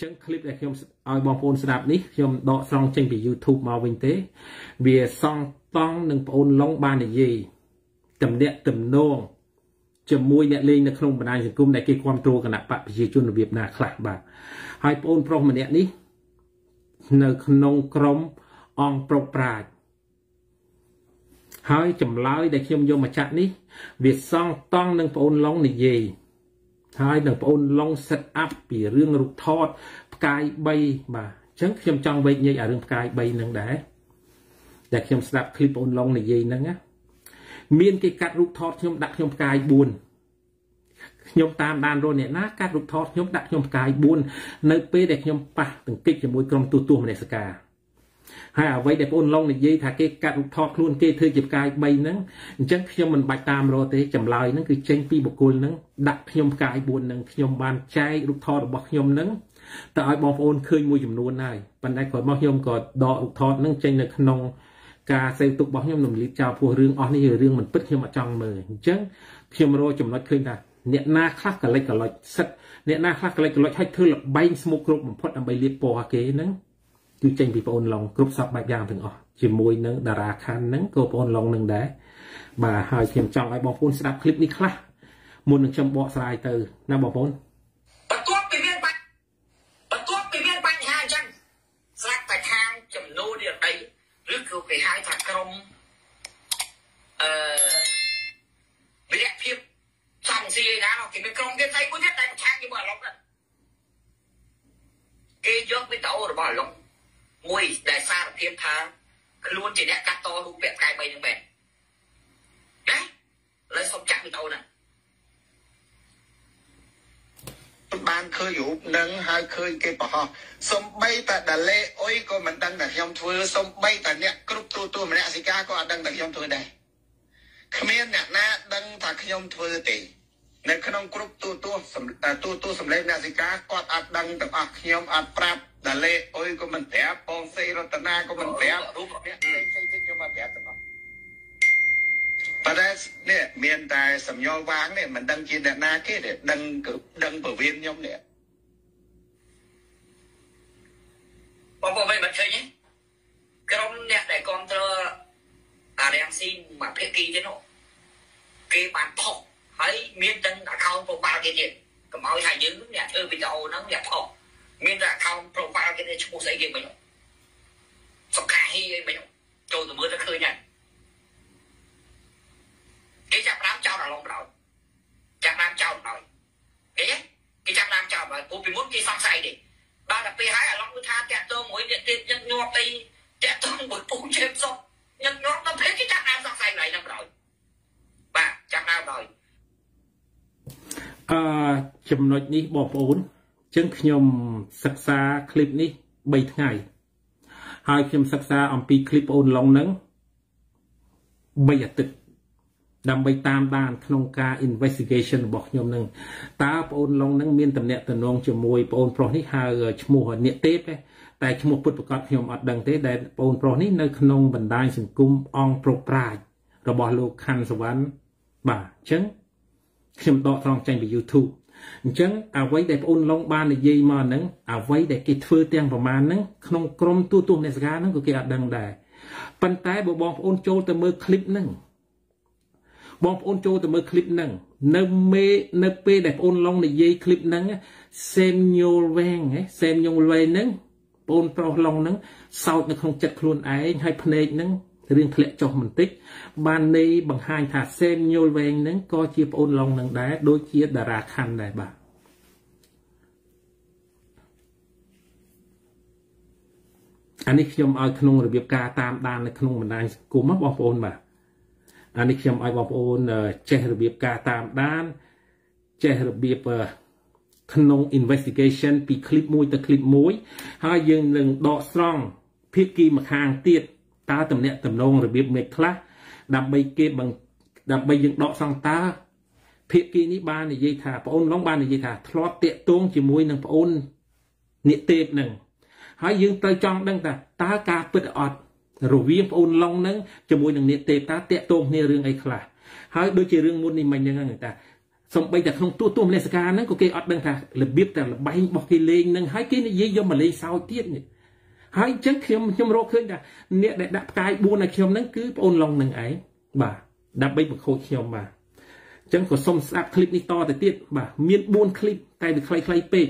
ចឹងឃ្លីបដែលខ្ញុំឲ្យបងប្អូនស្ដាប់នេះខ្ញុំដកស្រង់ចេញពី YouTube មកវិញទេ វាសង់តង់នឹងប្អូនឡុងបាននិយាយតំណាក់តំណងជាមួយអ្នកលេងនៅក្នុងបណ្ដាញសង្គមដែលគេគ្រប់គ្រងគណៈបកប្រជាជនរបៀបណាខ្លះបាទហើយប្អូនប្រុសម្នាក់នេះនៅក្នុងក្រមអង្គប្រុកប្រាជ្ញហើយចម្លើយដែលខ្ញុំយកមកចាក់នេះ វាសង់តង់នឹងប្អូនឡុងនិយាយ ហើយនឹងបងអូនឡុង set up ពីរឿងរូបថតផ្កាយ3បាទអញ្ចឹងខ្ញុំចង់វេកញែកអារឿងផ្កាយ3ហ្នឹងដែរដែលខ្ញុំស្ដាប់ឃ្លីបបងអូនឡុងនិយាយហ្នឹងណាមានគេកាត់រូបថតខ្ញុំដាក់ខ្ញុំផ្កាយ4ខ្ញុំតាមដានរស់អ្នកណាកាត់រូបថតខ្ញុំដាក់ខ្ញុំផ្កាយ4នៅពេលដែលខ្ញុំប៉ះទង្គិចជាមួយក្រុមទូទាស់មនសិការ ហើយអ្វីដែលបងឡុងនិយាយថាគេកាត់រូបថតខ្លួនគេធ្វើជាផ្កាយ3ហ្នឹងអញ្ចឹងខ្ញុំមិនបាច់តាមរកទេចម្លើយហ្នឹងគឺចេញពីបុគ្គលហ្នឹងដាក់ខ្ញុំផ្កាយ4ហ្នឹងខ្ញុំបានចែករូបថតរបស់ខ្ញុំហ្នឹងទៅឲ្យបងប្អូនឃើញមួយចំនួនហើយប៉ុន្តែក្រោយមកខ្ញុំក៏ដករូបថតហ្នឹងចេញនៅក្នុងការសេវទុករបស់ខ្ញុំនឹងលីកចោលពោះរឿងអស់នេះរឿងមិនពិតខ្ញុំអត់ចង់មើលអញ្ចឹងខ្ញុំរកចំណុចឃើញថាអ្នកណាខ្លះកលិចកលុចសិតអ្នកណាខ្លះកលិចកលុចឲ្យធ្វើលបែងស្មុកគ្រប់បំផុតដើម្បីលៀបពណ៌គេហ្នឹង គឺចេញពីបងអូនឡុងគ្រប់សពបែបយ៉ាងទាំងអស់ជាមួយនឹងតារាខណ្ឌហ្នឹងក៏បងអូនឡុងនឹងដែរបាទហើយខ្ញុំចង់ឲ្យបងប្អូនស្ដាប់คลิปនេះខ្លះមុននឹងខ្ញុំបកស្រាយទៅណាបងប្អូនបន្ មួយដែលសារភាពថាខ្លួនជាអ្នកកាត់តរូបពាក្យផ្កាយ3នឹងមែនណាលើសុំចាក់វីដេអូហ្នឹងបានឃើញរូបនឹងហើយឃើញគេបង្ហោះសំបីតែដាលេអុយក៏មិនដឹងថាខ្ញុំធ្វើសំបីតែអ្នកគ្រប់ទូទួលមនសិការក៏អត់ដឹងថាខ្ញុំធ្វើដែរគ្មានអ្នកណាដឹងថាខ្ញុំធ្វើទេ នៅក្នុងគ្រប់ទូទួលទូទួលសម្លេងមនសិការគាត់អត់ដឹងទាំងអស់ខ្ញុំអត់ប្រាប់ដាលេអុយក៏មិនប្រាប់បងសេរតនាក៏មិនប្រាប់រូបអ្នកផ្សេងផ្សេងខ្ញុំមកប្រាប់ទាំងអស់ប៉ុន្តែនេះមានតែសំយល់វាងនេះមិនដឹងជាអ្នកណាគេទេដឹងដឹងពវៀនខ្ញុំនេះបងប្អូនមិនឃើញទេក្រុមអ្នកដែលគ្រប់គ្រងអារាំងស៊ីមកភាគីទេនោះគេបានផុស ហើយមានទាំង account profile គេទៀតកុំឲ្យថាយើងអ្នកធ្វើវីដេអូហ្នឹងអ្នកផុសមានតែ account profile គេឈ្មោះស្អីគេមិញសុខាហ៊ីអីមិញចូលទៅមើលទៅឃើញហើយគេចាប់ដើមចោលដល់ឡងដល់ចាប់ដើមចោលដល់គេគេចាប់ដើមចោលដល់ព្រោះពីមុនគេសង្ស័យទេបាទតែពេលហើយអាឡងគឺថាតាក់ទងមួយអ្នកទៀតញឹកញាប់អីតាក់ទងមួយពូជេបសុកញឹកញាប់ដល់ពេលគេចាប់ដើមសង្ស័យឡើយនឹងដល់បាទចាប់ដើមដល់ អឺចំណុចនេះបងប្អូនចឹងខ្ញុំសិក្សាคลิปនេះ3ថ្ងៃហើយខ្ញុំសិក្សាអំពីคลิปអូនឡុងហ្នឹង3អាទិត្យដើម្បីតាមដានក្នុងការ investigation របស់ខ្ញុំនឹងតើបងអូនឡុងនឹងមានតំណែងតំណងជាមួយបងអូនប្រុសនេះហៅឈ្មោះអ្នកទេពតែឈ្មោះពុតប្រកាសខ្ញុំអត់ដឹងទេដែលបងអូនប្រុសនេះនៅក្នុងបណ្ដាញសង្គមអង្គប្រុកប្រាជ្ញរបស់លោកខាន់សវណ្ណបាទអញ្ចឹង ខ្ញុំដកត្រង់ចេញពី YouTube អញ្ចឹងអ្វីដែលប្អូនឡុងបាននិយាយមកហ្នឹងអ្វីដែលគេធ្វើទាំងប្រមាណហ្នឹងក្នុងក្រមទូទស្សនសការហ្នឹងក៏គេអត់ដឹងដែរប៉ុន្តែបើបងប្អូនចូលទៅមើលឃ្លីបហ្នឹងបងប្អូនចូលទៅមើលឃ្លីបហ្នឹងនៅមេនៅពេលដែលប្អូនឡុងនិយាយឃ្លីបហ្នឹងសេមញូលវែងហ៎សេមញូលវែងហ្នឹងប្អូនប្រុសឡុងហ្នឹងសោកនៅក្នុងចិត្តខ្លួនឯងហើយភ្នែកហ្នឹង រឿងធ្លាក់ចុះបន្តិចបានន័យបង្ហាញថាសេមញូលវែងហ្នឹងក៏ជាប្អូនឡុងនឹងដែរដូចជាតារាខណ្ឌដែរបាទអានេះខ្ញុំឲ្យក្នុងរបៀបការតាមដាននៅក្នុងបណ្ដាញសង្គមបងប្អូនបាទអានេះខ្ញុំឲ្យបងប្អូនចេះរបៀបការតាមដានចេះរបៀបក្នុង investigation ពី clip មួយទៅ clip មួយហើយយើងនឹងដកស្រង់ភាគីម្ខាងទៀត តើតំណាក់តំណងរបៀបមេខ្លះដើម្បីគេបង្ដើម្បីយើងដកសង្តាភាគីនេះបាននិយាយថាប្អូនឡងបាននិយាយថាធ្លាប់តាកតងជាមួយនឹងប្អូននិទេពនឹងហើយយើងត្រូវចង់ដឹងថាតើការពិតអត់រវាងប្អូនឡុងនឹងជាមួយនឹងនេតទេតាតាកតងគ្នារឿងអីខ្លះហើយដូចជារឿងមុននេះមិញហ្នឹងថាសំបីតែក្នុងទូទួលមនសិការហ្នឹងក៏គេអត់ដឹងថារបៀបតែលបែងរបស់គេលេងហ្នឹងហើយគេនិយាយយកមកលេងសើចទៀតនេះ ហើយអញ្ចឹងខ្ញុំខ្ញុំរកឃើញថាអ្នកដែលដាក់ផ្កាយ4ឲ្យខ្ញុំហ្នឹងគឺប្អូនឡុងនឹងឯងបាទដើម្បីបង្ខូចខ្ញុំបាទអញ្ចឹងក៏សូមស្ដាប់คลิปនេះតទៅទៀតបាទមាន4คลิปតែវាខ្លីៗពេក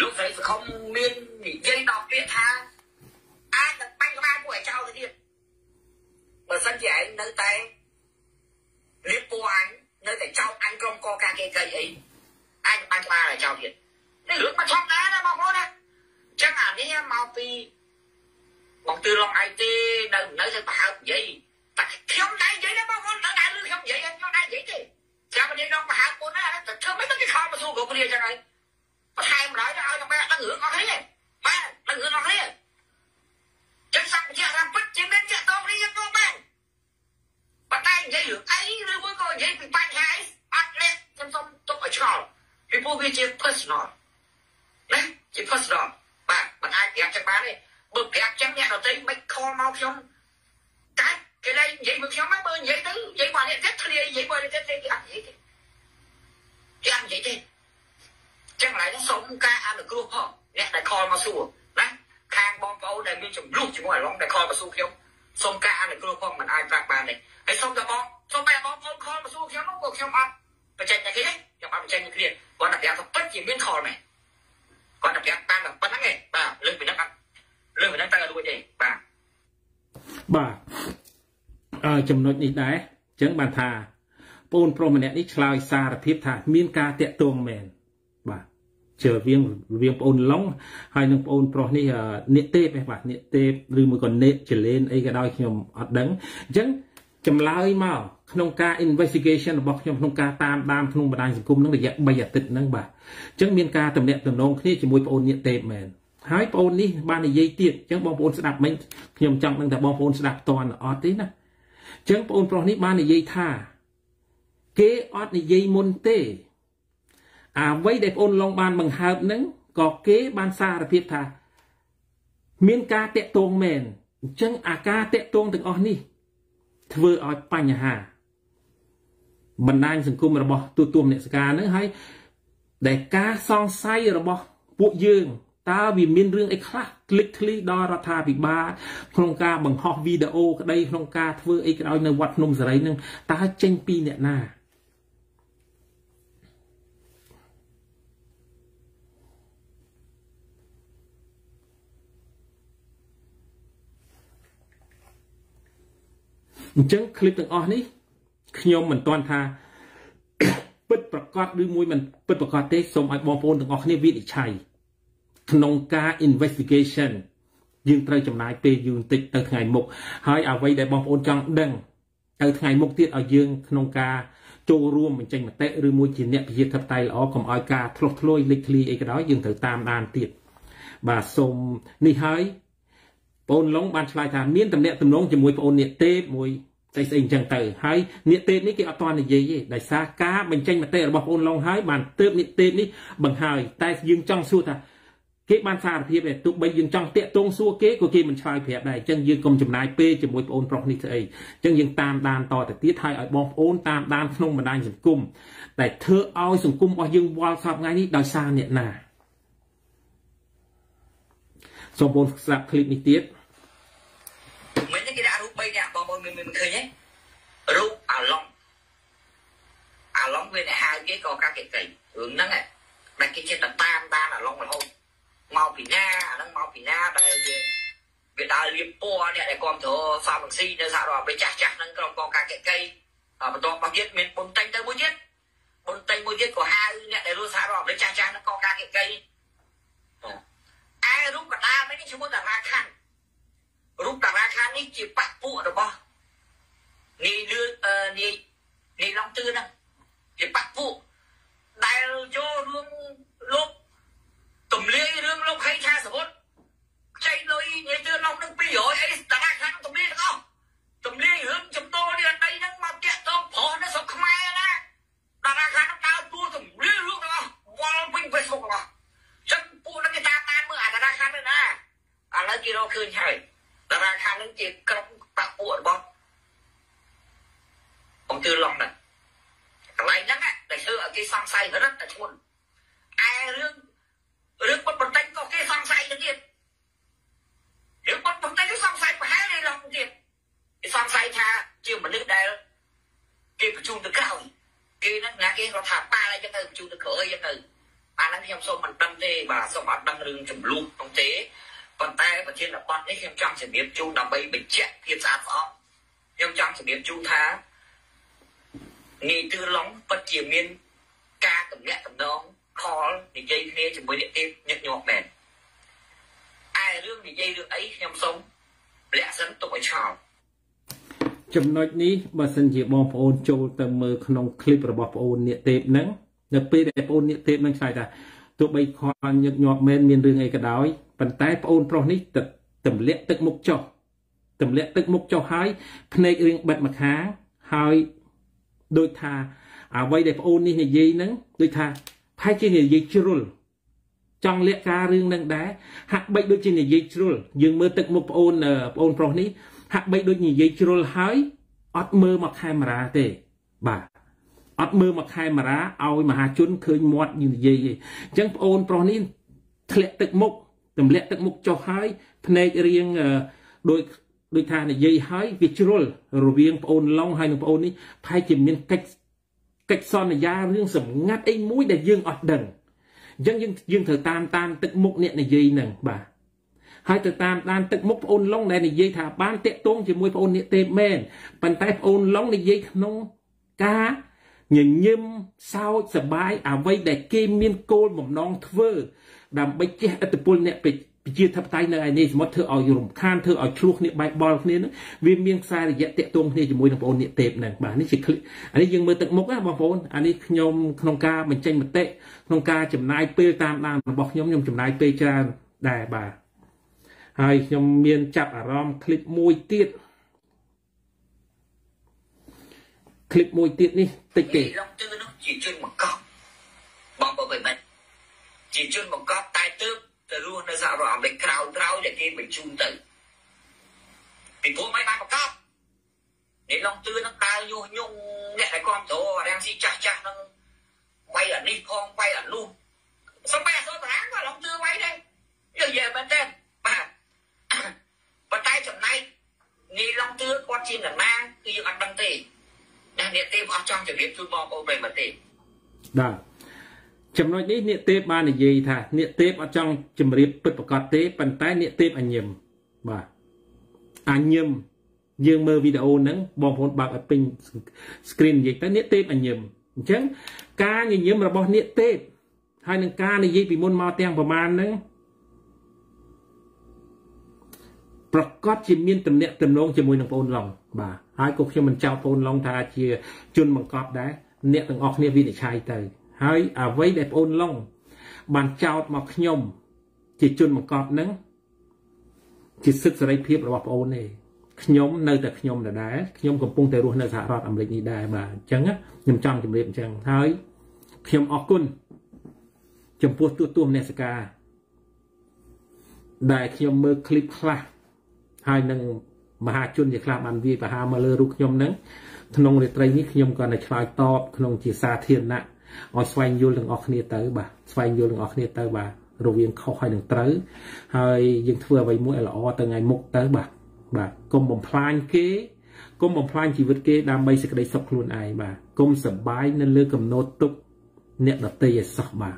លោកស្រីសង្ឃុំមាននិយាយដល់ពាក្យថាអាចនឹងបាញ់ក្បាលពួកឯចោលទៅទៀតបើសិនជាឯងនៅតែលៀបពួកអញនៅតែចោលអញក្រុមកការគេកៃអីអញបាញ់ក្បាលឲ្យចោលទៀតនេះរឿងមិនធម្មតាណាបងប្អូនណា ចឹងអានេះមកពីបងទឿឡងឯទេនៅនៅទៅប្រហើបនិយាយតែខ្ញុំដែរនិយាយណាបងប្អូនដល់ដែរលឺខ្ញុំនិយាយខ្ញុំដែរនិយាយទេចាំនិយាយដល់ប្រហើបពុនណាតែធ្វើមិនទៅគេខំមកសួរគ្រប់គ្នាចឹងហើយបន្ថែមឡើយទៅឲ្យតែបែរដឹងរឿងអស់គ្នាបាទដឹងរឿងអស់គ្នាចឹងសកម្មភាពតាមពិតជាមានចាក់តងនេះយ៉ាងទៅបានប៉ុន្តែនិយាយរឿងអីឬមួយក៏និយាយពីបញ្ហាអីអត់នេះខ្ញុំសូមទុកឲ្យឆ្ងល់ពីព្រោះវាជា personal ណាជា personal បាទមិនអាចប្រាប់ចឹងបានទេបើប្រាប់ចឹងអ្នកដទៃមិនខលមកខ្ញុំតែគេលែងនិយាយមកខ្ញុំមកបើនិយាយទៅនិយាយមកនេះទៀតធ្លានិយាយមកនេះទៀតគេអត់និយាយទេគេអត់និយាយទេចឹងឡើយសូមការអនុគ្រោះផងអ្នកដែលខលមកសួរណាខាងបងប្អូនដែលមានចំនួនជាមួយអាឡុងដែលខលមកសួរខ្ញុំសូមការអនុគ្រោះផងមិនអាចប្រាប់បានទេហើយសូមតែបងសូមតែបងប្អូនខលមកសួរខ្ញុំនោះពួកខ្ញុំអត់បញ្ចេញតែគេខ្ញុំអត់បញ្ចេញគ្នាគាត់តែប្រាប់ថាពិតជាមានខលមែនគាត់តែប្រាប់តាមតែប៉ុណ្្នឹងឯងបាទលើពីហ្នឹងអត់លើពីហ្នឹងតែរួចទេបាទបាទអឺចំណុចនេះដែរអញ្ចឹងបានថាបងប្រុសម្នាក់នេះឆ្លើយសារភាពថាមានការតាក់ទងមែនបាទជើរវាងរវាងបងឡុងហើយនឹងបងប្រុសនេះនេកទេពបាទនេកទេពឬមួយក៏នេកចលេនអីក៏ដោយខ្ញុំអត់ដឹងអញ្ចឹង ចម្លើយមកក្នុងការ investigation របស់ខ្ញុំក្នុងការតាមដានក្នុងបណ្ដាញសង្គមនឹងរយៈ3អាទិត្យហ្នឹងបាទអញ្ចឹងមានការតំណាក់តំណងគ្នាជាមួយបងនេកទេពមែនហើយបងនេះបាននិយាយទៀតអញ្ចឹងបងប្អូនស្ដាប់មិញខ្ញុំចង់ដឹងថាបងប្អូនស្ដាប់តន់អត់ទេណាអញ្ចឹងបងប្រុសនេះបាននិយាយថា គេអត់និយាយមុនទេអ្វីដែលបងឡងបានបង្ហើបនឹងក៏គេបានសារភាពថា មានការតាក់ទងមែនអញ្ចឹងអាការតាក់ទងទាំងអស់នេះ ធ្វើឲ្យបញ្ហាបណ្ដាញសង្គមរបស់ទូទួលអ្នកសការនឹងហើយដែលការសង្ស័យរបស់ពួកយើងតើវាមានរឿងអីខ្លះคลิกคลีដល់រដ្ឋាភិបាលក្នុងការបង្ហោះវីដេអូក្តីក្នុងការធ្វើអីក៏ដោយនៅវត្តភ្នំសេរីនឹងតើចេញពីអ្នកណា អញ្ចឹងคลิปទាំងអស់នេះខ្ញុំមិនទាន់ថាពិតប្រកបឬមួយមិនពិតប្រកបទេសូមឲ្យបងប្អូនទាំងអស់គ្នាវិនិច្ឆ័យក្នុងការ investigation យើងត្រូវចំណាយពេលយូរបន្តិចទៅថ្ងៃមុខហើយអ្វីដែលបងប្អូនចង់ដឹងទៅថ្ងៃមុខទៀតឲ្យយើងក្នុងការចូលរួមបញ្ចេញមតិឬមួយជាអ្នកវិជាធិបតេយ្យល្អកុំឲ្យការធ្លោះធ្លួយលេចធ្លីអីក៏ដោយយើងត្រូវតាមដានទៀតបាទសូមនេះហើយ បងឡុងបានឆ្លើយថាមានតំណែងតំណងជាមួយបងនេកទេពមួយស្អីស្អីអញ្ចឹងទៅហើយនេកទេពនេះគេអត់ទាន់និយាយទេដោយសារការបញ្ចេញមតិរបស់បងឡុងហើយបានទើបនេកទេពនេះបង្ហើយតែយើងចង់សួរថាគេបានសារភាពឯទោះបីយើងចង់តាក់ទងសួរគេក៏គេមិនឆ្លើយប្រាប់ដែរអញ្ចឹងយើងកុំចំណាយពេលជាមួយបងប្រុសនេះស្អីអញ្ចឹងយើងតាមដានតទៅទៀតហើយឲ្យបងប្អូនតាមដានក្នុងបណ្ដាញសង្គមតែធ្វើឲ្យសង្គមរបស់យើងវល់សពថ្ងៃនេះដោយសារអ្នកណាសូមបងស្ដាប់ឃ្លីបនេះទៀតមិញគេដាក់រូប3នាក់បងប្អូន មានមិនឃើញទេរូបអាឡុងអាឡុងវាអ្នកហៅគេក៏កាគេកៃរឿងហ្នឹងតែគេចិត្តតាមដានអាឡុងរហូតមកពីណាអាហ្នឹងមកពីណាដែលវាវាដើរលៀបពណ៌អ្នកដែលគ្រប់គ្រងសាមង្ស៊ីនៅសហរដ្ឋអាមេរិកចាស់ចាស់ហ្នឹងក្រុមកងការកេកៃបន្ទាប់មកទៀតមានបុនតេញទៅមួយទៀតបុនតេញមួយទៀតក៏ហៅអ្នកដែលរស់សហរដ្ឋអាមេរិកចាស់ចាស់ហ្នឹងកងការកេកៃឯរូបកដានេះឈ្មោះតារាខណ្ឌរូបតារាខណ្ឌនេះជាបពពួករបស់ នាយលឿនាយនាយឡងទឿហ្នឹងជាបពពួកដែលចូលរួមលោកទំលាយរឿងលោកហៃថាសវុតចៃលុយនិយាយទឿឡងនឹង200អីតារាខាងទំលាយទាំងអស់ទំលាយរឿងចំតោនេះអីហ្នឹងមកតាក់តងប្រុសនៅស្រុកខ្មែរណាតារាខាងដើរតួទំលាយរឿងទាំងអស់វល់វិញ Facebook ទាំងអស់ចឹងពួកនឹងគេតាមតាមមើលអាតារាខាងនេះណាឥឡូវគេរកឃើញហើយតារាខាងនឹងជាក្រុមបកពួករបស់អង្គទឿឡងហ្នឹងកន្លែង រឹតតែឈ្ងន់ឯរឿងរឿងប៉ុតបន្តិចក៏គេសង្ស័យទៅទៀតរឿងប៉ុតបន្តិចគេសង្ស័យប្រហែលនេះឡងទៀតគេសង្ស័យថាជាមនុស្សដែលគេបញ្ជូនទៅក្រៅគេហ្នឹងណាគេគាត់ថាប៉ាអីចឹងទៅបញ្ជូនទៅក្រៅអីចឹងទៅអាហ្នឹងខ្ញុំសូមមិនដឹងទេបាទសូមអត់ដឹងរឿងចំនួននោះទេប៉ុន្តែប្រធានបទនេះខ្ញុំចង់ ជំរាបជូនដើម្បីបញ្ជាក់ភាពស្អាតស្អំខ្ញុំចង់ជំរាបជូនថានីទឿឡុងពិតជាមានការតំណាក់តំណងខលនិយាយគ្នាជាមួយអ្នកទេពញឹកញាប់មែនឯរឿងនិយាយរឿងអីខ្ញុំសូមលាក់សិនទុកឲ្យឆោតចំណុចនេះបើសិនជាបងប្អូនចូលទៅមើលក្នុងคลิปរបស់បងប្អូនអ្នកទេពហ្នឹងនៅពេលដែលបងប្អូនអ្នកទេពហ្នឹងឆ្លើយថាទោះបីខលញឹកញាប់មែនមានរឿងអីក៏ដោយប៉ុន្តែបងអូនប្រុសនេះទឹក ទម្លាក់ទឹកមុខចុះទម្លាក់ទឹកមុខចុះហើយភ្នែករៀងបិទម្ខាងហើយដូចថាអ្វីដែលបងអូននេះនិយាយហ្នឹងដូចថាផែជានិយាយជ្រុលចង់លាក់ការរឿងហ្នឹងដែរហាក់បីដូចជានិយាយជ្រុលយើងមើលទឹកមុខបងអូនបងអូនប្រុសនេះហាក់បីដូចនិយាយជ្រុលហើយអត់មើលមកខេមរ៉ាទេបាទអត់មើលមកខេមរ៉ាឲ្យមហាជនឃើញមាត់និយាយទេអញ្ចឹងបងអូនប្រុសនេះធ្លាក់ទឹកមុខទម្លាក់ទឹកមុខចុះហើយ ភ្នែករៀងដូចដូចថានិយាយហើយវាជ្រុលរវាងប្អូនឡុងហើយនិងប្អូននេះប្រហែលជាមានកិច្ចកិច្ចសន្យារឿងសម្ងាត់អីមួយដែលយើងអត់ដឹងអញ្ចឹងយើងយើងត្រូវតាមតាមទឹកមុខអ្នកនិយាយហ្នឹងបាទហើយទៅតាមដានទឹកមុខប្អូនឡុងដែលនិយាយថាបានតាក់ទងជាមួយប្អូននេះទេមែនប៉ុន្តែប្អូនឡុងនិយាយក្នុងការញញឹមសោចសបាយអ្វីដែលគេមានគោលបំណងធ្វើ ដើម្បីជះឥទ្ធិពលអ្នក ប្រជាធិបតេយ្យនៅឯនេះសមុទ្រធ្វើឲ្យរំខានធ្វើឲ្យឆ្លោះគ្នាបែកបល់គ្នានឹងវាមានខ្សែរយៈតាក់ទងគ្នាជាមួយនឹងបងប្អូននេះទេពហ្នឹងបាទនេះជាអានេះយើងមើលទឹកមុខណាបងប្អូនអានេះខ្ញុំក្នុងការបញ្ចេញមតិក្នុងការចំណាយពេលតាមដានរបស់ខ្ញុំខ្ញុំចំណាយពេលច្រើនដែរបាទហើយខ្ញុំមានចាប់អារម្មណ៍คลิปមួយទៀតคลิปមួយទៀតនេះតិចទេលោកជឿនោះជាជនបង្កប់បងប្អូនមិនជាជនបង្កប់តែ ទើបទៅរស់នៅសហរដ្ឋអាមេរិកក្រោយក្រោយដែលគេបញ្ជូនទៅពីព្រោះមិនបានបង្កប់នេះឡងទឿនឹងដើរញុះញង់អ្នកដែលគ្រប់គ្រងរាំងស៊ីចាស់ចាស់នឹងវាយអានេះផងវាយអានោះសំបែអសតារាក៏ឡងទឿវាយដែរយើងនិយាយមែនទេបាទប៉ុន្តែចំណែកនេះឡងទឿគាត់ជានរណាគឺយើងអត់ដឹងទេណាអ្នកទេអត់ចង់ជម្រាបជូនបងប្អូនប្រិយមិត្តទេបាទ ចំណុចនេះនាគទេពបាននិយាយថានាគទេពអត់ចង់ជម្រាបពិតប្រកបទេប៉ុន្តែនាគទេពអញឹមបាទអញឹមយើងមើលវីដេអូហ្នឹងបងប្អូនបើកឲ្យពេញ screen និយាយទៅនាគទេពអញឹមអញ្ចឹងការញញឹមរបស់នាគទេពហើយនឹងការនិយាយពីមុនមកទាំងប្រមាណហ្នឹងប្រកាសជាមានតំណែងតំណងជាមួយនឹងបងអូនឡុងបាទហើយក៏ខ្ញុំមិនចោទបងអូនឡុងថាជាជនបង្កប់ដែរអ្នកទាំងអស់គ្នាវិនិច្ឆ័យទៅ ហើយអ្វីដែលបងអូនឡុងបានចោទមកខ្ញុំ ជាជនបង្កប់នឹងជាសិទ្ធិសេរីភាពរបស់បងអូនទេខ្ញុំនៅតែខ្ញុំដដែលខ្ញុំកំពុងតែរស់នៅសហរដ្ឋអាមេរិកនេះដែរបាទអញ្ចឹងខ្ញុំចង់ជម្រាបអញ្ចឹងហើយខ្ញុំអរគុណចំពោះទូទួលមនសិការដែលខ្ញុំមើលคลิปខ្លះហើយនឹងមហាជនជាខ្លះបានវាយប្រហារមកលើរូបខ្ញុំនឹងក្នុងរាត្រីនេះខ្ញុំក៏នៅឆ្លើយតបក្នុងជាសាធារណៈ ឲ្យស្វែងយល់ទាំងអស់គ្នាទៅបាទស្វែងយល់ទាំងអស់គ្នាទៅបាទរវាងខុសហើយនឹងត្រូវហើយយើងធ្វើអ្វីមួយឲ្យល្អទៅថ្ងៃមុខទៅបាទបាទកុំបំផ្លាញគេកុំបំផ្លាញជីវិតគេដើម្បីសេចក្តីសុខខ្លួនឯងបាទកុំសបាយនៅលើកំណត់ទុកអ្នកដតីឲ្យសោះបាទ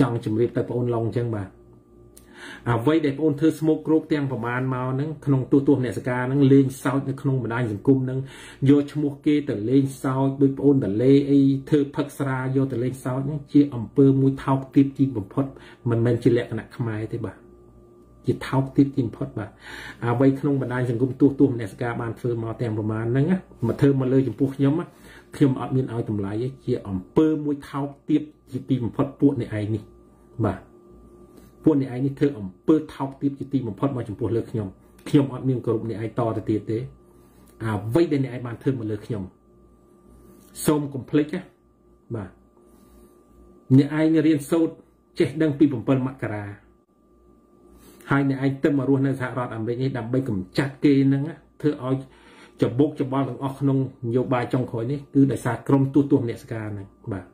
ចង់ជម្រាបទៅបងអូនឡុងអញ្ចឹងបាទ អ្វីដែលបងអូនធ្វើស្មោកគ្រោកទាំងប្រមាណមកហ្នឹងក្នុងទូទួលអ្នកសការហ្នឹងលេងសើចនៅក្នុងបណ្ដាញសង្គមហ្នឹងយកឈ្មោះគេទៅលេងសើចដោយបងអូនតលេអីធ្វើផឹកស្រាយកទៅលេងសើចហ្នឹងជាអំពើមួយថោកទាបទីបំផុតមិនមែនជាលក្ខណៈខ្មែរទេបាទជាថោកទាបទីបំផុតបាទអ្វីក្នុងបណ្ដាញសង្គមទូទួលអ្នកសការបានធ្វើមកទាំងប្រមាណហ្នឹងមកធ្វើមកលើចំពោះខ្ញុំខ្ញុំអត់មានឲ្យតម្លៃទេជាអំពើមួយថោកទាបជាទីបំផុតពួកអ្នកឯងនេះបាទ ពួកអ្នកឯងនេះធ្វើអំពើថោកទាបជាទីបំផុតមកចំពោះលើខ្ញុំខ្ញុំអត់មានគោរពអ្នកឯងតទៅទៀតទេអ្វីដែលអ្នកឯងបានធ្វើមកលើខ្ញុំសូមកុំភ្លេចណាបាទអ្នកឯងរៀនសូត្រចេះដឹងពី7មករាហើយអ្នកឯងទៅមករស់នៅសហរដ្ឋអាមេរិកនេះដើម្បីកម្ចាត់គេហ្នឹងធ្វើឲ្យច្បុកច្បល់ទាំងអស់ក្នុងនយោបាយចុងក្រោយនេះគឺដោយសារក្រមទូទស្សនអ្នកសការហ្នឹងបាទ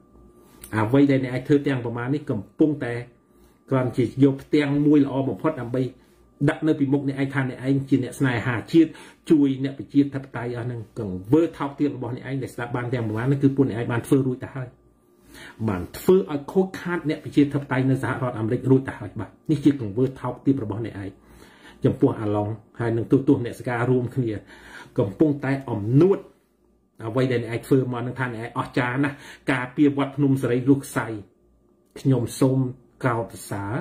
អ្វីដែលអ្នកអាចធ្វើទាំងប្រមាណនេះកំពុងតែ គ្រាន់ជាយកផ្ទាំងមួយល្អបំផុតដើម្បីដាក់នៅពីមុខអ្នកឯងថាអ្នកឯងជាអ្នកស្នេហាជាតិជួយអ្នកប្រជាធិបតេយ្យអស់ហ្នឹងកង្វើថោកទាបរបស់អ្នកឯងដែលស្ដាប់បានទាំងប្រមាណនេះគឺពួកអ្នកឯងបានធ្វើរួចទៅហើយបានធ្វើឲ្យខូចខាតអ្នកប្រជាធិបតេយ្យនៅសហរដ្ឋអាមេរិករួចទៅហើយបាទនេះជាកង្វើថោកទាបរបស់អ្នកឯងចំពោះអាឡុងហើយនឹងទូទស្សន៍អ្នកសការរួមគ្នា កំពុងតែអំនួតអ្វីដែលអ្នកឯងធ្វើមកនឹងថាអ្នកឯងអស្ចារ្យណាស់ការពារវត្តភ្នំសេរីលុះខ្សៃខ្ញុំសូម កោតសរសើរ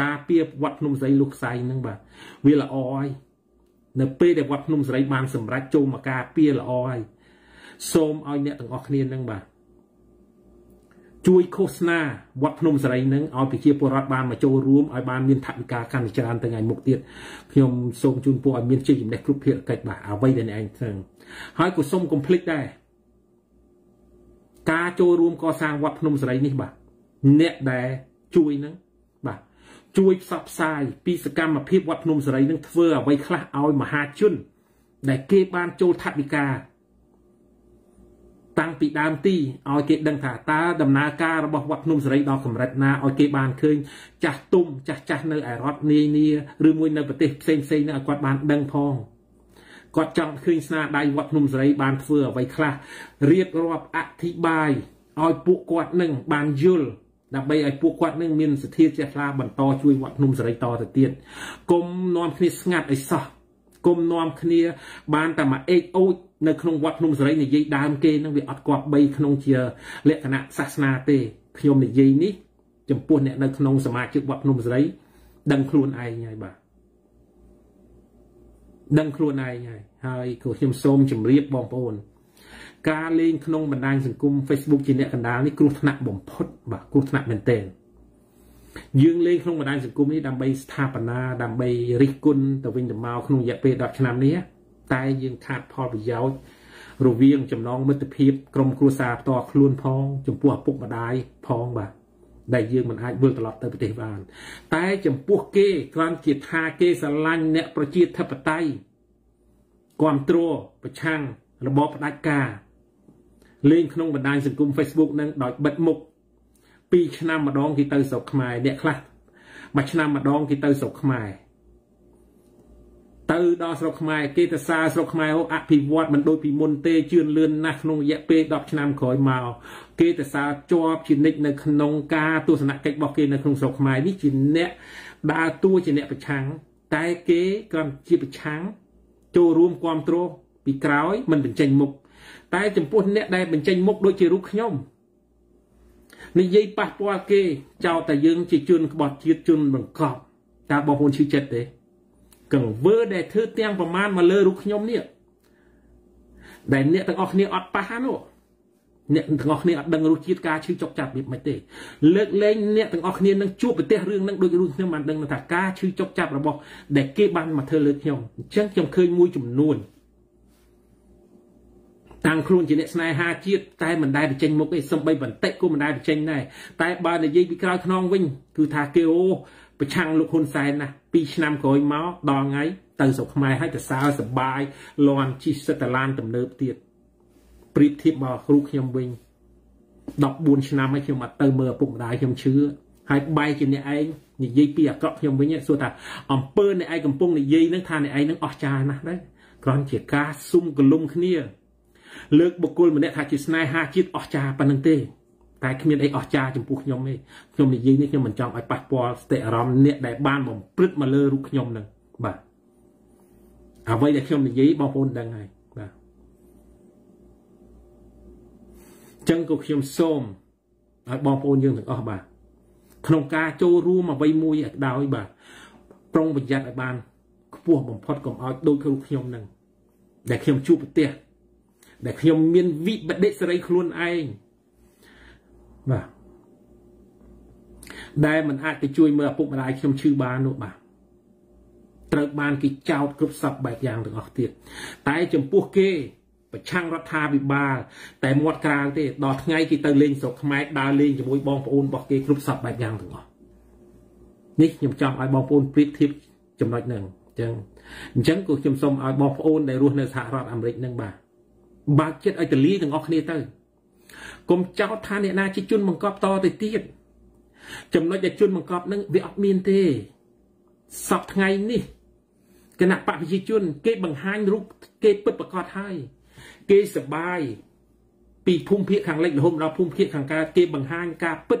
ការពារវត្តភ្នំសេរីលុះខ្សៃហ្នឹងបាទវាល្អហើយនៅពេលដែលវត្តភ្នំសេរីបានសម្រេចចូលមកការពារល្អហើយសូមឲ្យអ្នកទាំងអស់គ្នាហ្នឹងបាទជួយឃោសនាវត្តភ្នំសេរីនឹងឲ្យប្រជាពលរដ្ឋបានមកចូលរួមឲ្យបានមានថវិកាកាន់តែច្រើនទៅថ្ងៃមុខទៀតខ្ញុំសូមជូនពរឲ្យមានជ័យជំនះគ្រប់ភារកិច្ចបាទអ្វីដែលអ្នកឯងធ្វើហើយក៏សូមកុំភ្លេចដែរការចូលរួមកសាងវត្តភ្នំសេរីនេះបាទអ្នកដែល ជួយនឹងបាទជួយផ្សព្វផ្សាយពីសកម្មភាពវត្តភ្នំសេរីនឹងធ្វើអ្វីខ្លះឲ្យមហាជន ដែលគេបានចូលថវិកាតាំងពីដើមទីឲ្យគេដឹងថាតើដំណើរការរបស់វត្តភ្នំសេរីដល់កម្រិតណាឲ្យគេបានឃើញចាស់ទុំចាស់ចាស់នៅឯរដ្ឋនានាឬមួយនៅប្រទេសផ្សេងផ្សេងឲ្យគាត់បានដឹងផងគាត់ចង់ឃើញស្នាដៃវត្តភ្នំសេរីបានធ្វើអ្វីខ្លះរៀបរាប់អធិប្បាយឲ្យពួកគាត់នឹងបានយល់ ដើម្បីឲ្យពួកគាត់នឹងមានសទ្ធាជ្រះថ្លាបន្តជួយវត្តភ្នំសេរីតទៅទៀតគុំនាំគ្នាស្ងាត់ឲ្យសោះគុំនាំគ្នា បានតែមកអេកអូចនៅក្នុងវត្តភ្នំសេរីនិយាយដើមគេនឹងវាអត់គប្បីក្នុងជាលក្ខណៈសាសនាទេខ្ញុំនិយាយនេះចំពោះអ្នកនៅក្នុងសមាជិកវត្តភ្នំសេរី ដឹងខ្លួនឯងហើយបាទដឹងខ្លួនឯងហើយហើយក៏ខ្ញុំសូមជម្រាបបងប្អូន ការលេងក្នុងបណ្ដាញសង្គម Facebook ជាអ្នកកណ្ដាលនេះគ្រោះថ្នាក់បំផុតបាទគ្រោះថ្នាក់មែនទែនយើងលេងក្នុងបណ្ដាញសង្គមនេះដើម្បីស្ថាបនាដើម្បីរិះគន់ទៅវិញទៅមកក្នុងរយៈពេល10ឆ្នាំនេះតែយើងខាតផលប្រយោជន៍រវាងចំណងមិត្តភាពក្រុមគ្រួសារផ្ទាល់ខ្លួនផង ចំពោះឪពុកម្ដាយផងបាទដែលយើងមិនអាចវិលត្រឡប់ទៅប្រទេសបាន តែចំពោះគេគ្រាន់ជាថាគេស្រឡាញ់អ្នកប្រជាធិបតេយ្យគ្រប់គ្រងប្រឆាំងរបបផ្ដាច់ការ លេងក្នុងបណ្ដាញសង្គម Facebook នឹងដោយបិទមុខ2ឆ្នាំម្ដងគេទៅស្រុកខ្មែរអ្នកខ្លះមួយឆ្នាំម្ដងគេទៅស្រុកខ្មែរទៅដល់ស្រុកខ្មែរគេទៅសារស្រុកខ្មែរអភិវឌ្ឍមិនដូចពីមុនទេជឿនលឿនណាស់ក្នុងរយៈពេល10ឆ្នាំក្រោយមកគេទៅសារជាប់ជានិច្ចនៅក្នុងការទស្សនកិច្ចរបស់គេនៅក្នុងស្រុកខ្មែរនេះជាអ្នកដើរតួជាអ្នកប្រឆាំងតែគេក៏ជាប្រឆាំងចូលរួមគ្រប់គ្រងពីក្រោយមិនបញ្ចេញមុខ តែចំពោះអ្នកដែលបញ្ចេញមុខដូចជារូបខ្ញុំនិយាយប៉ះពាល់គេចោទតែយើងជាជនក្បត់ជាតិជនបង្កប់តើបងប្អូនឈឺចិត្តទេកង្វើដែលធ្វើទាំងប្រមាណមកលើរូបខ្ញុំនេះដែលអ្នកទាំងអស់គ្នាអត់ប៉ះនោះអ្នកទាំងអស់គ្នាអត់ដឹងរសជាតិការឈឺចុកចាប់វាមិនទេលើកលែងអ្នកទាំងអស់គ្នានឹងជួបប្រទេសរឿងនឹងដូចរឿងខ្ញុំបានដឹងថាការឈឺចុកចាប់របស់ដែលគេបានមកធ្វើលើខ្ញុំអញ្ចឹងខ្ញុំឃើញមួយចំនួន តាំងខ្លួនជាអ្នកស្នេហាជាតិតែមិនដែលបញ្ចេញមុខទេសំបីបន្តិចក៏មិនដែលបញ្ចេញដែរតែបើនិយាយពីក្រោយខ្នងវិញគឺថាគេអូប្រឆាំងលោកហ៊ុនសែនណា2ឆ្នាំក្រោយមកដល់ថ្ងៃទៅស្រុកខ្មែរឲ្យទៅសើសបាយលន់ជិះសិតឡានទំនើបទៀតប្រៀបធៀបមកគ្រូខ្ញុំវិញ14ឆ្នាំហើយខ្ញុំអត់ទៅមើលឪពុកម្ដាយខ្ញុំឈឺហើយបែរជាអ្នកឯងនិយាយពីអាក្រក់ខ្ញុំវិញសួរថាអំពើអ្នកឯងកំពុងនិយាយនឹងថាអ្នកឯងនឹងអស់ចាណាស់ដែរគ្រាន់ជាការសុំកលុំគ្នា លើកបុគ្គលម្នាក់ថាជាស្នេហាជាតិអស់ចាប៉ុណ្្នឹងទេតែគ្មានអីអស្ចារ្យចំពោះខ្ញុំទេខ្ញុំនិយាយនេះខ្ញុំមិនចង់ឲ្យប៉ះពាល់ស្តិអារម្មណ៍អ្នកដែលបានបំព្រឹត្តមកលើរូបខ្ញុំនឹងបាទអ្វីដែលខ្ញុំនិយាយបងប្អូនដឹងហើយបាទចឹងក៏ខ្ញុំសូមឲ្យបងប្អូនយើងទាំងអស់បាទក្នុងការចូលរួមអ្វីមួយឲ្យដោយបាទប្រុងប្រយ័ត្នឲ្យបានខ្ពស់បំផុតកុំឲ្យដូចគ្រូខ្ញុំនឹងដែលខ្ញុំជួបប្រទេស ដែលខ្ញុំមានវិបដិសេរីខ្លួនឯងបាទដែលមិនអាចទៅជួយមើលឪពុកម្ដាយខ្ញុំឈឺបាននោះបាទត្រូវបានគេចោទគ្រប់សពបែបយ៉ាងទាំងអស់ទៀតតែចំពោះគេប្រឆាំងរដ្ឋាភិបាលតែមាត់ក្រៅទេដល់ថ្ងៃគេទៅលេងស្រុកខ្មែរដើរលេងជាមួយបងប្អូនរបស់គេគ្រប់សពបែបយ៉ាងទាំងអស់នេះខ្ញុំចង់ឲ្យបងប្អូនប្រៀបធៀបចំណុចហ្នឹងអញ្ចឹងអញ្ចឹងក៏ខ្ញុំសូមឲ្យបងប្អូនដែលរស់នៅសហរដ្ឋអាមេរិកហ្នឹងបាទ បើកចិត្តឲ្យតលីទាំងអស់គ្នាទៅកុំចោទថាអ្នកណាជាជនបង្កប់តទៅទៀតចំណុចដែលជនបង្កប់នឹងវាអត់មានទេសពថ្ងៃនេះគណៈបកប្រជាជន គេបង្ហាញរូបគេពិតប្រកបហើយគេសបាយពីភូមិភាគខាងលិចរហូតដល់ភូមិភាគខាងកើតគេបង្ហាញការពិត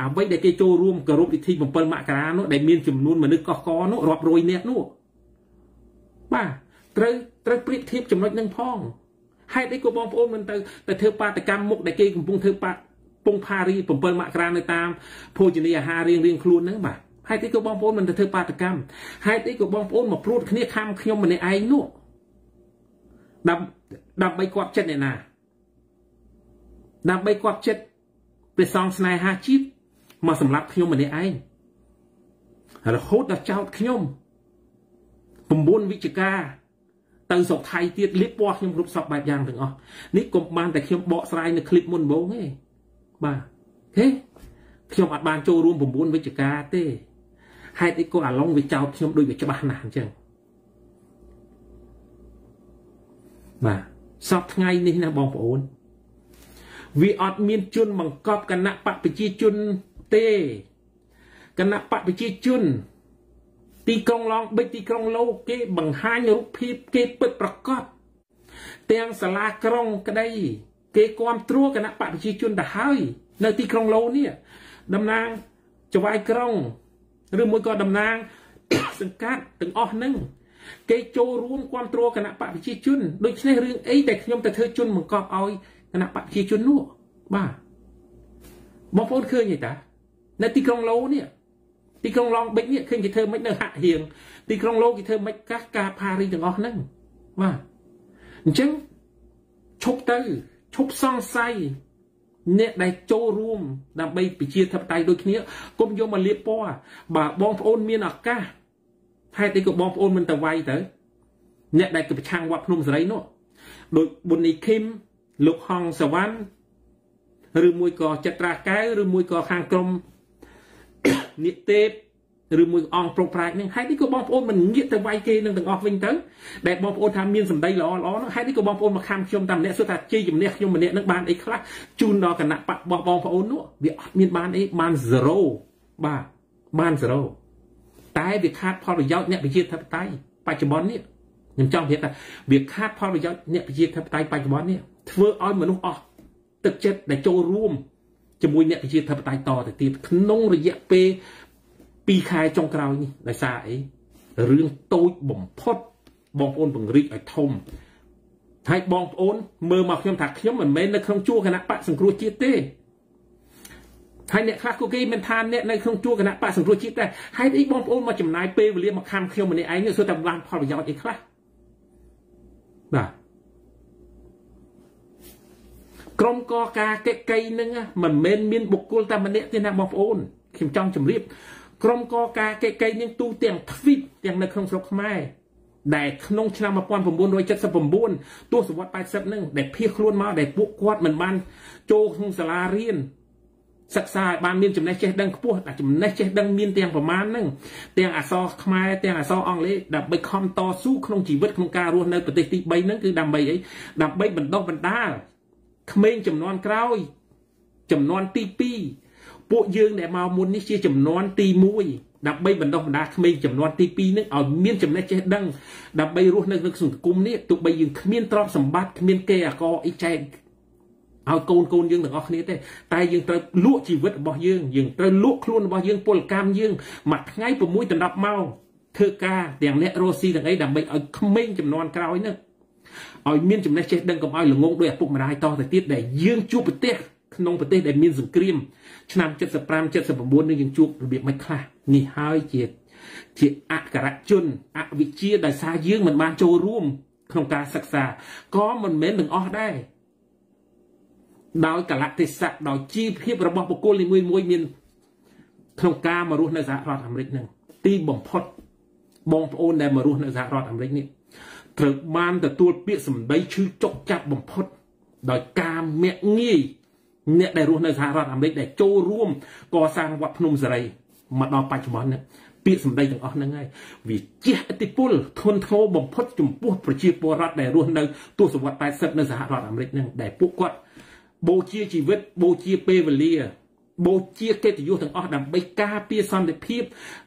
អ្វីដែលគេចូលរួមគោរពពិធី7មករានោះដែលមានចំនួនមនុស្សកកកនោះរាប់រយនាក់នោះបាទត្រូវត្រូវប្រៀបធៀបចំណុចនឹងផង ហេតុអីក៏បងប្អូនមិនទៅទៅធ្វើបាតកម្មមុខដែលគេកំពុងធ្វើបាតពងផារី7មករានៅតាមភោជនីយអាហាររៀងរៀងខ្លួនហ្នឹងបាទហេតុអីក៏បងប្អូនមិនទៅធ្វើបាតកម្មហេតុអីក៏បងប្អូនមកព្រួតគ្នាខំខ្ញុំម្នាក់ឯងនោះដើម្បីគាត់ចិត្តអ្នកណាដើម្បីគាត់ចិត្តព្រះសង្ឃស្នេហាជីពមកសម្រាប់ខ្ញុំម្នាក់ឯងរហូតដល់ចោតខ្ញុំ9វិជ្ជការ ទៅស្រុកថៃទៀតលៀបពណ៌ខ្ញុំគ្រប់សពបែបយ៉ាងទាំងអស់នេះកុំបានតែខ្ញុំបកស្រាយនៅคลิปមុនដំបូងទេបាទហេខ្ញុំអត់បានចូលរួម9វិជ្ជការទេហេតុអីក៏អាឡុងវាចោតខ្ញុំដូចវាច្បាស់ណាស់អញ្ចឹងបាទសពថ្ងៃនេះណាបងប្អូនវាអត់មានជនបង្កប់គណៈបកប្រជាជនទេគណៈបកប្រជាជន ទីក្រុងឡងបិទទីក្រុងឡូគេបង្ហាញរូបភាពគេពិតប្រកបទាំងសាលាក្រុងក្តីគេគ្រប់គ្រងគណៈបកប្រជាជនទៅហើយ នៅទីក្រុងឡូនេះតំណាងចវាយក្រុងឬមួយក៏តំណាងសង្កាត់ទាំងអស់ហ្នឹងគេចូលរួមគ្រប់គ្រងគណៈបកប្រជាជនដូច្នេះរឿងអីដែលខ្ញុំទៅធ្វើជនបង្កប់ឲ្យគណៈបកប្រជាជននោះបាទបងប្អូនឃើញទេតានៅទីក្រុងឡូនេះ ទីក្រុងឡងបិចនេះឃើញគេធ្វើមិននៅហាក់ហៀងទីក្រុងឡូគេធ្វើមិនកាសការផារីទាំងអស់ហ្នឹងបាទអញ្ចឹងឈប់ទៅឈប់សង្ស័យអ្នកដែលចូលរួមដើម្បីប្រជាធិបតេយ្យដូចគ្នាកុំយកមកលៀបពណ៌បើបងប្អូនមានឱកាសហេតុអីក៏បងប្អូនមិនទៅវាយទៅអ្នកដែលប្រឆាំងវត្តភ្នំសេរីនោះដូចប៊ុននីឃីមលោកហងសវណ្ណឬមួយក៏ចត្រាកែវឬមួយក៏ខាងក្រម និទេពឬមួយអង្គប្រុសប្រាជ្ញនឹងហេតុនេះក៏បងប្អូនមិនងាកទៅវាយគេនឹងទាំងអស់វិញទៅដែលបងប្អូនថាមានសម្ដីល្អល្អនោះហេតុនេះក៏បងប្អូនមកខំខ្ញុំតាមម្នាក់សួរថាជ័យជំនះខ្ញុំម្នាក់នឹងបានអីខ្លះជូនដល់គណៈបករបស់បងប្អូននោះវាអត់មានបានអីបាន0បាទបាន0តែវាខាតផលប្រយោជន៍អ្នកប្រជាធិបតេយ្យបច្ចុប្បន្ននេះខ្ញុំចង់ប្រាប់ថាវាខាតផលប្រយោជន៍អ្នកប្រជាធិបតេយ្យបច្ចុប្បន្ននេះធ្វើឲ្យមនុស្សអស់ទឹកចិត្តដែលចូលរួម ជាមួយអ្នកប្រជាធិបតេយ្យតទៅទៀតក្នុងរយៈពេល2ខែចុងក្រោយនេះដោយសារអីរឿងតូចបំផុតបងប្អូនបង្រិចឲ្យធំហើយបងប្អូនមើលមកខ្ញុំថាខ្ញុំមិនមែននៅក្នុងជួរគណៈបកសង្គ្រោះជាតិទេហើយអ្នកខ្លះក៏គេមិនថាអ្នកនៅក្នុងជួរគណៈបកសង្គ្រោះជាតិដែរហេតុអីបងប្អូនមកចំណាយពេលវេលាមកខំខ្ញុំម្នាក់ឯងសួរតែបានផលប្រយោជន៍អីខ្លះបាទ ក្រុមកការកិច្ចកៃនឹងមិនមែនមានបុគ្គលតែម្នាក់ទេណាបងប្អូនខ្ញុំចង់ជម្រាបក្រុមកការកិច្ចកៃនឹងទូទាំងទ្វីបទាំងនៅក្នុងស្រុកខ្មែរដែលក្នុងឆ្នាំ1979ទសវត្ស80ហ្នឹងដែលភៀសខ្លួនមកដែលពួកគាត់មិនបានចូលក្នុងសាលារៀនសិក្សាឲ្យបានមានចំណេះចេះដឹងខ្ពស់តែចំណេះចេះដឹងមានទាំងប្រមាណហ្នឹងទាំងអក្សរខ្មែរទាំងអក្សរអង់គ្លេសដើម្បីខំតស៊ូក្នុងជីវិតក្នុងការរស់នៅប្រទេសទី3ហ្នឹងគឺដើម្បីអីដើម្បីបណ្ដុះបណ្ដាល ក្មេងចំនួនក្រោយ ចំនួនទី2ពួកយើងដែលមកមុននេះជាចំនួនទី1ដើម្បីបណ្ដុះបណ្ដាលក្មេងចំនួនទី2នឹងឲ្យមានចំណេះចេះដឹងដើម្បីរស់នៅក្នុងសង្គមនេះទោះបីយើងគ្មានទ្រព្យសម្បត្តិគ្មានគេអកអីចែកឲ្យកូនកូនយើងទាំងអស់គ្នាទេតែយើងត្រូវលក់ជីវិតរបស់យើងយើងត្រូវលក់ខ្លួនរបស់យើងពលកម្មយើងមួយថ្ងៃ6ដល់10ម៉ោងធ្វើការទាំងអ្នករស់ស៊ីទាំងអីដើម្បីឲ្យក្មេងចំនួនក្រោយនោះ ឲ្យមានចំណេះចេះដឹងកុំឲ្យល្ងងដោយឪពុកម្ដាយតទៅទៀតដែលយើងជួបប្រទេសក្នុងប្រទេសដែលមានសង្គ្រាមឆ្នាំ75 79នេះយើងជួបរបៀបមិនខ្លះនេះហើយជាជាអក្ខរជនអវិជ្ជាដោយសារយើងមិនបានចូលរួម ក្នុងការសិក្សាក៏មិនមែនទាំងអស់ដែរដោយកលៈទេសៈដោយជីវភាពរបស់បុគ្គលនីមួយមួយមានក្នុងការមករស់នៅសហរដ្ឋអាមេរិកនឹងទីបំផុតបងប្អូនដែលមករស់នៅសហរដ្ឋអាមេរិកនេះ ត្រូវបានទទួលពាក្យសម្ដីឈឺចុកចាប់បំផុត ដោយការមាក់ងាយអ្នកដែលរស់នៅសហរដ្ឋអាមេរិកដែលចូលរួមកសាងវត្តភ្នំសេរីមកដល់បច្ចុប្បន្ននេះពាក្យសម្ដីទាំងអស់ហ្នឹងហើយវាជះឥទ្ធិពលធនធ្ងរបំផុតចំពោះប្រជាពលរដ្ឋដែលរស់នៅទសវត្សរ៍80នៅសហរដ្ឋអាមេរិកហ្នឹងដែលពួកគាត់បូជាជីវិតបូជាពេលវេលា បូជាកិត្តិយសទាំងអស់ដើម្បីការពារសន្តិភាព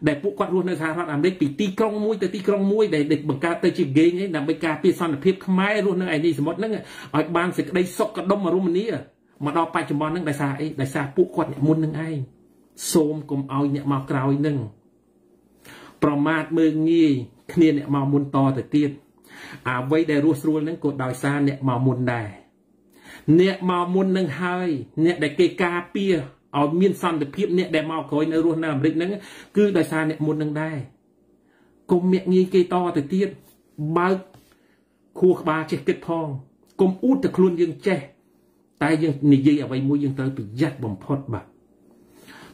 ដែលពួកគាត់រស់នៅសហរដ្ឋអាមេរិកពីទីក្រុងមួយទៅទីក្រុងមួយដែលបង្កើតទៅជាហ្គេងដើម្បីការពារសន្តិភាពខ្មែររស់នៅឯនេះសមុទ្រហ្នឹងឲ្យបានសេចក្តីសុខកដុមរមនាមកដល់បច្ចុប្បន្នហ្នឹងដោយសារអីដោយសារពួកគាត់អ្នកមុននឹងឯងសូមកុំឲ្យអ្នកមកក្រោយនឹងប្រមាថមើងងាយគ្នាអ្នកមកមុនតទៅទៀតអ្វីដែលរស់ស្រួលហ្នឹងក៏ដោយសារអ្នកមកមុនដែរអ្នកមកមុននឹងហើយ អ្នកដែលគេការពារ ឲ្យមានសន្តិភាពអ្នកដែលមកក្រោយនៅរស់នៅអាមេរិកហ្នឹងគឺដោយសារអ្នកមុននឹងដែរគុំមាក់ងាយគេតទៅទៀតបើកខួរក្បាលចេះគិតផងគុំអួតតែខ្លួនយើងចេះតែយើងនិយាយអ្វីមួយយើងត្រូវប្រយ័ត្នបំផុតបាទ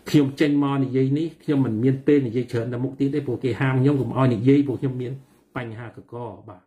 ខ្ញុំចេញមកនិយាយនេះខ្ញុំមិនមានពេលនិយាយច្រើនដល់មុខទៀតទេព្រោះគេហាមខ្ញុំកុំឲ្យនិយាយព្រោះខ្ញុំមានបញ្ហាកកបាទ